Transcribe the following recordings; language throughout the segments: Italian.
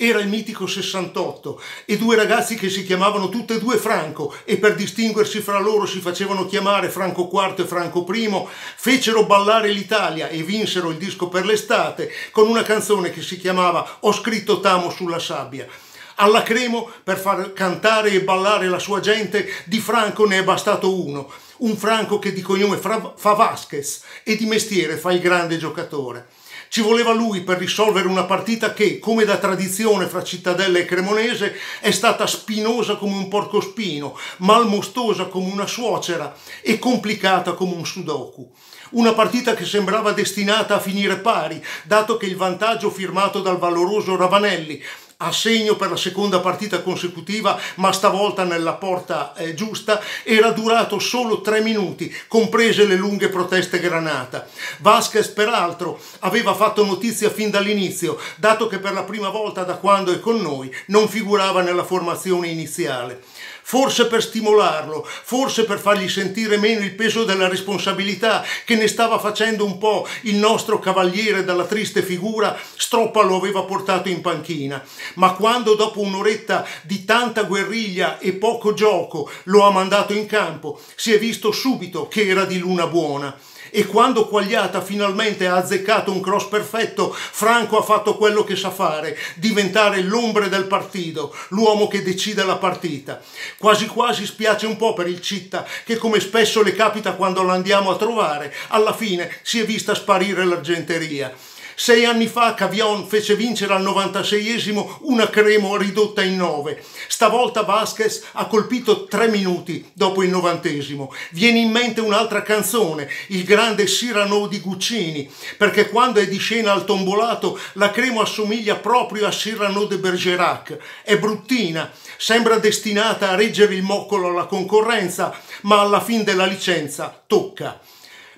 Era il mitico 68 e due ragazzi che si chiamavano tutte e due Franco e per distinguersi fra loro si facevano chiamare Franco IV e Franco I, fecero ballare l'Italia e vinsero il disco per l'estate con una canzone che si chiamava Ho scritto Tamo sulla sabbia. Alla Cremo, per far cantare e ballare la sua gente, di Franco ne è bastato uno, un Franco che di cognome fa Vasquez e di mestiere fa il grande giocatore. Ci voleva lui per risolvere una partita che, come da tradizione fra Cittadella e Cremonese, è stata spinosa come un porcospino, malmostosa come una suocera e complicata come un sudoku. Una partita che sembrava destinata a finire pari, dato che il vantaggio firmato dal valoroso Ravanelli a segno per la seconda partita consecutiva, ma stavolta nella porta eh, giusta, era durato solo tre minuti, comprese le lunghe proteste granata. Vasquez, peraltro, aveva fatto notizia fin dall'inizio, dato che per la prima volta da quando è con noi non figurava nella formazione iniziale forse per stimolarlo, forse per fargli sentire meno il peso della responsabilità che ne stava facendo un po' il nostro cavaliere dalla triste figura, Stroppa lo aveva portato in panchina. Ma quando dopo un'oretta di tanta guerriglia e poco gioco lo ha mandato in campo, si è visto subito che era di luna buona e quando Quagliata finalmente ha azzeccato un cross perfetto, Franco ha fatto quello che sa fare, diventare l'ombre del partito, l'uomo che decide la partita. Quasi quasi spiace un po' per il Citta, che come spesso le capita quando l'andiamo a trovare, alla fine si è vista sparire l'argenteria. Sei anni fa Cavion fece vincere al 96esimo una Cremo ridotta in 9. Stavolta Vasquez ha colpito tre minuti dopo il novantesimo. Viene in mente un'altra canzone, il grande Cyrano di Guccini, perché quando è di scena al tombolato la Cremo assomiglia proprio a Cyrano de Bergerac. È bruttina, sembra destinata a reggere il moccolo alla concorrenza, ma alla fin della licenza tocca.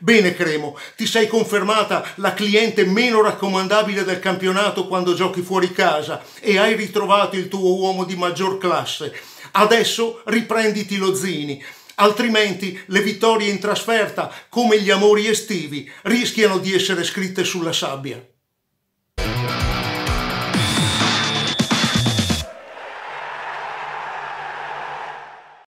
Bene Cremo, ti sei confermata la cliente meno raccomandabile del campionato quando giochi fuori casa e hai ritrovato il tuo uomo di maggior classe. Adesso riprenditi lo Zini, altrimenti le vittorie in trasferta, come gli amori estivi, rischiano di essere scritte sulla sabbia.